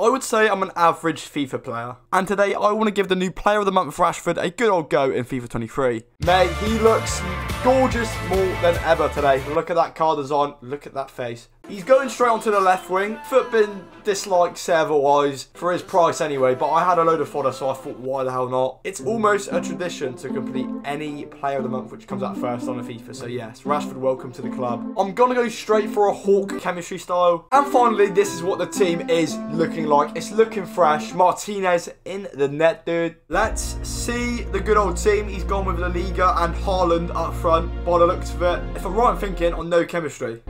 I would say I'm an average FIFA player. And today I want to give the new player of the month Rashford a good old go in FIFA 23. Mate, he looks gorgeous more than ever today. Look at that card design. Look at that face. He's going straight onto the left wing. Foot been disliked server-wise for his price anyway, but I had a load of fodder, so I thought, why the hell not? It's almost a tradition to complete any player of the month which comes out first on a FIFA, so yes, Rashford, welcome to the club. I'm going to go straight for a Hawk chemistry style. And finally, this is what the team is looking like. It's looking fresh. Martinez in the net, dude. Let's see the good old team. He's gone with La Liga and Haaland up front by the looks of it. If I'm right in thinking, on no chemistry.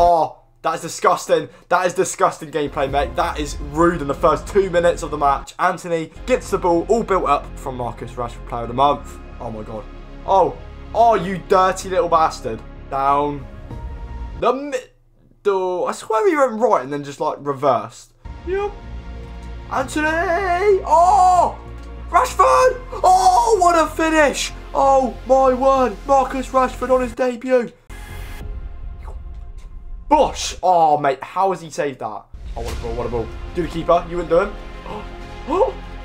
Oh, that is disgusting. That is disgusting gameplay, mate. That is rude in the first two minutes of the match. Antony gets the ball all built up from Marcus Rashford, player of the month. Oh, my God. Oh, oh, you dirty little bastard. Down the middle. I swear he went right and then just, like, reversed. Yep. Antony. Oh, Rashford. Oh, what a finish. Oh, my word. Marcus Rashford on his debut. Bosh! Oh, mate, how has he saved that? Oh, what a ball, what a ball. Do the keeper, you wouldn't do him. Oh,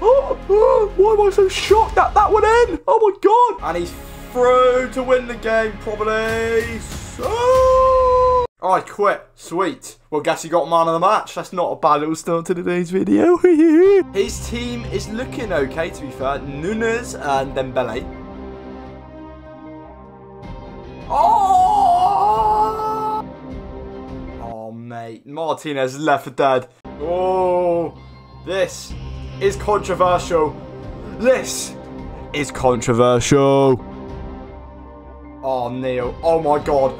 oh, oh, why am I so shocked that that went in? Oh, my God. And he's through to win the game, probably. So... I quit. Sweet. Well, guess he got man of the match. That's not a bad little start to today's video. His team is looking okay, to be fair. Nunes and Dembele. Mate. Martinez left for dead. Oh, this is controversial. This is controversial. Oh, Neil. Oh, my God.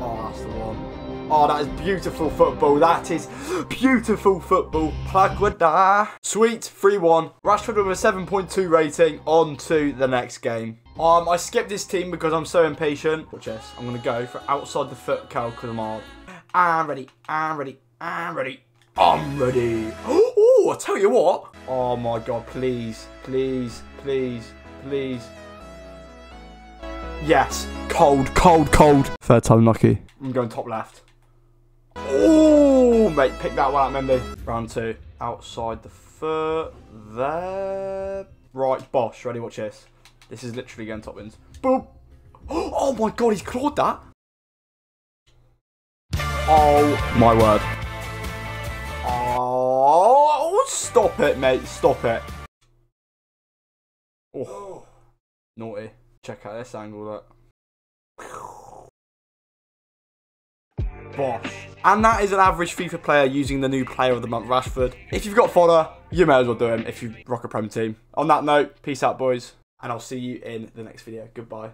Oh, that's the one. Oh, that is beautiful football. That is beautiful football. Paguada. Sweet, 3-1. Rashford with a 7.2 rating. On to the next game. Um, I skipped this team because I'm so impatient. Watch this. I'm going to go for outside the foot Cal because I'm ready. I'm ready. I'm ready. I'm ready. Oh, I tell you what. Oh, my God. Please. Please. Please. Please. Yes. Cold, cold, cold. Third time lucky. I'm going top left. Oh, mate, pick that one out, Mendy. Round two. Outside the foot. There. Right, Bosh. Ready, watch this. This is literally going top wins. Boom. Oh my god, he's clawed that. Oh my word. Oh, stop it, mate. Stop it. Oh, naughty. Check out this angle, look. Bosh. And that is an average FIFA player using the new player of the month, Rashford. If you've got fodder, you may as well do him if you rock a Prem team. On that note, peace out, boys. And I'll see you in the next video. Goodbye.